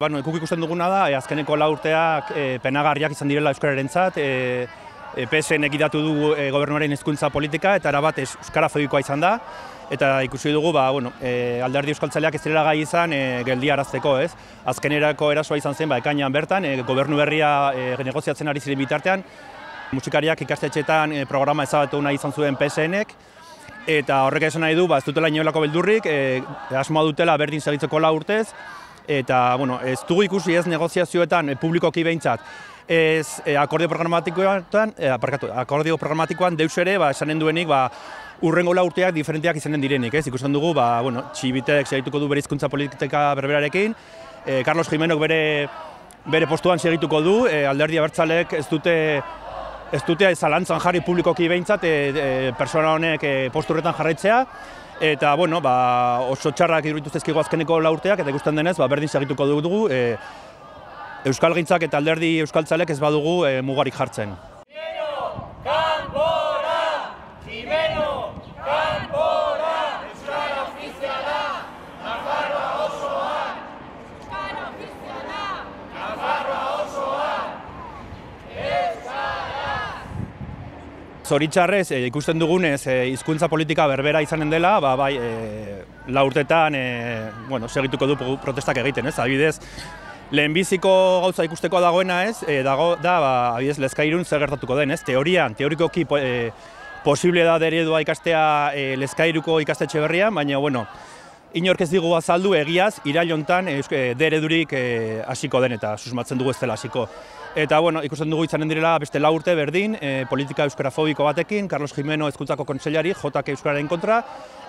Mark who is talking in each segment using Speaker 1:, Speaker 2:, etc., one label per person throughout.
Speaker 1: Bueno, guk ikusten duguna da, e, azkeneko lau urteak e, penagarriak izan direla Euskararentzat, e, e, PSN egidatu du e, gobernuaren hizkuntza politika eta erabat ez- euskara-fobikoa izan da. Eta ikusi dugu ba, bueno, e, alderdi euskaltzaleak ez direla gai izan e, geldiarazteko, ez? Azkenerako erasoa izan zen ba, ekainean bertan, e, gobernu berria e, negoziatzen ari ziren bitartean, musikariak ikastetxeetan e, programa ezabatu nahi izan zuen PSNek, eta horrek esan nahi du, ba, ez dutela inolako beldurrik, e, asmoa dutela berdin segitzeko lau urtez, eta bueno, ez dugu ikusi ez negoziazioetan e, publikoki behintzat, ez e, akordio programatikoan, e, aparkatu, akordio programatikoan deus ere, ba, esanen duenik, ba, urrengo lau urteak diferenteak izanen direnik, ez? Ikusten dugu, ba, bueno, txibitek segituko du bere hizkuntza politika berberarekin, e, Carlos Jimenok bere, bere postuan segituko du, e, alderdi abertzalek ez dute ez dute zalantzan jarri publikoki behintzat e, e, persona honek e, postu horretan jarraitzea, eta bueno, ba, oso txarrak iruditu zezkigu azkeneko laurteak, eta ikusten denez, ba, berdin segituko dugu, e, Euskal Gintzak eta alderdi Euskaltzalek ez badugu e, mugarik jartzen. Zoritxarrez, e, ikusten dugunez, e, hizkuntza politika berbera izanen dela, ba, bai, e, la urtetan, e, bueno, segituko du protestak egiten, ez? Adibidez, lehenbiziko gauza ikusteko dagoena ez, e, dago, da, ba, adibidez, lezkairun zer gertatuko den, ez? Teorian, teorikoki po, e, posible da deredua ikastea e, lezkairuko ikastetxe berrian, baina, bueno, inork ez digu azaldu egiaz, irail hontan e, deredurik e, hasiko den eta susmatzen dugu ez dela hasiko. Eta bueno, ikusten dugu izanen direla beste lau urte berdin, e, politika euskarafobiko batekin, Carlos Jimeno ezkuntzako kontseilari, JK Euskararen kontra,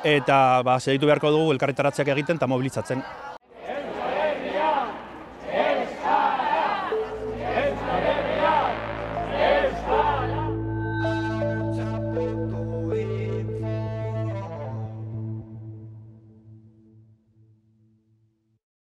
Speaker 1: eta ba, segitu beharko dugu elkarretaratzeak egiten eta mobilizatzen.